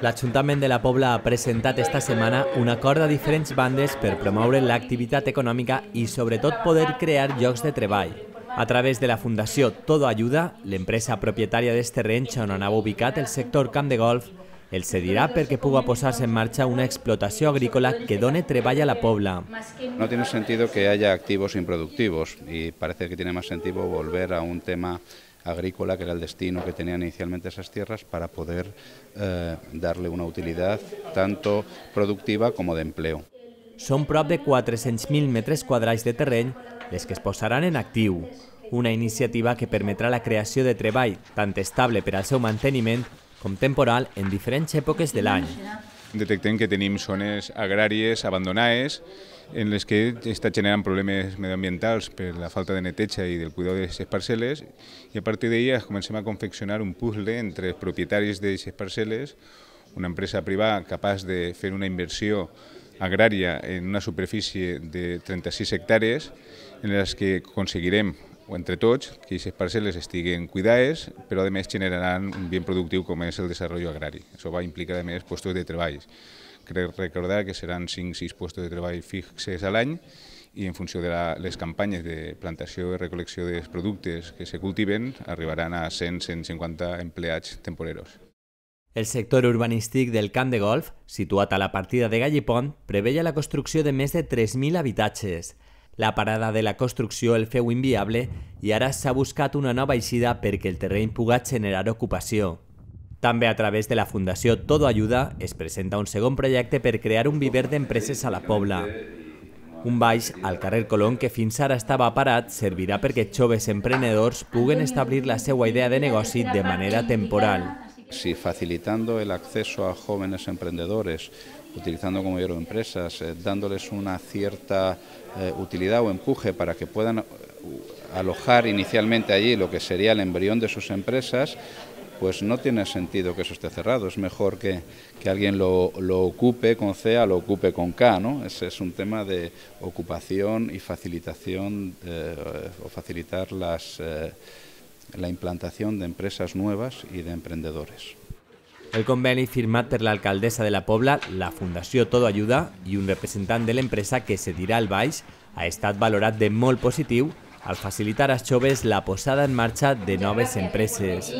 L'Ajuntament de la Pobla ha presentat esta setmana un acord a diferents bandes per promoure l'activitat econòmica i sobretot poder crear llocs de treball. A través de la Fundació Todo Ayuda, l'empresa propietària dels terrenys on anava ubicat el sector camp de golf, el cedirà perquè puga posar-se en marxa una explotació agrícola que done treball a la Pobla. No tiene sentido que haya activos improductivos y parece que tiene más sentido volver a un tema agrícola, que era el destino que tenían inicialmente esas tierras, para poder eh, darle una utilidad tanto productiva como de empleo. Són prop de 400.000 metres quadrats de terreny les que es posaran en actiu, una iniciativa que permetrà la creació de treball tant estable per al seu manteniment com temporal en diferents èpoques de l'any. Detectem que tenim zones agràries abandonades en les que està generant problemes medioambientals per la falta de neteja i del cuidado d'aquestes parcel·les i a partir d'ahir comencem a confeccionar un puzzle entre els propietaris d'aquestes parcel·les, una empresa privada capaç de fer una inversió agrària en una superfície de 36 hectàrees en les que aconseguirem o entre tots, que aquestes parcel·les estiguen cuidades, però a més generaran un bien productiu com és el desenvolupament agrari. Això va implicar a més postos de treball. Crec recordar que seran 5-6 postos de treball fixes a l'any i en funció de les campanyes de plantació i recol·lecció dels productes que se cultiven arribaran a 100-150 empleats temporeros. El sector urbanístic del Camp de Golf, situat a la partida de Gallipont, preveia la construcció de més de 3.000 habitatges. La parada de la construcció el feu inviable i ara s'ha buscat una nova eixida perquè el terreny puga generar ocupació. També a través de la Fundació Todo Ayuda es presenta un segon projecte per crear un viver d'empreses a la Pobla. Un baix al carrer Colón que fins ara estava parat servirà perquè joves emprenedors puguen establir la seva idea de negoci de manera temporal. Si facilitando el acceso a jóvenes emprendedores, utilizando como empresas, eh, dándoles una cierta eh, utilidad o empuje para que puedan alojar inicialmente allí lo que sería el embrión de sus empresas, pues no tiene sentido que eso esté cerrado. Es mejor que, que alguien lo, lo, ocupe con C, lo ocupe con K. ¿no? Ese es un tema de ocupación y facilitación eh, o facilitar las, eh, la implantación de empresas nuevas y de emprendedores. El conveni firmat per l'alcaldessa de la Pobla, la Fundació Todo Ayuda i un representant de l'empresa que cedirà el baix ha estat valorat de molt positiu al facilitar als joves la posada en marxa de noves empreses.